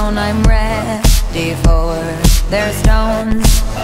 down, I'm ready for their stones.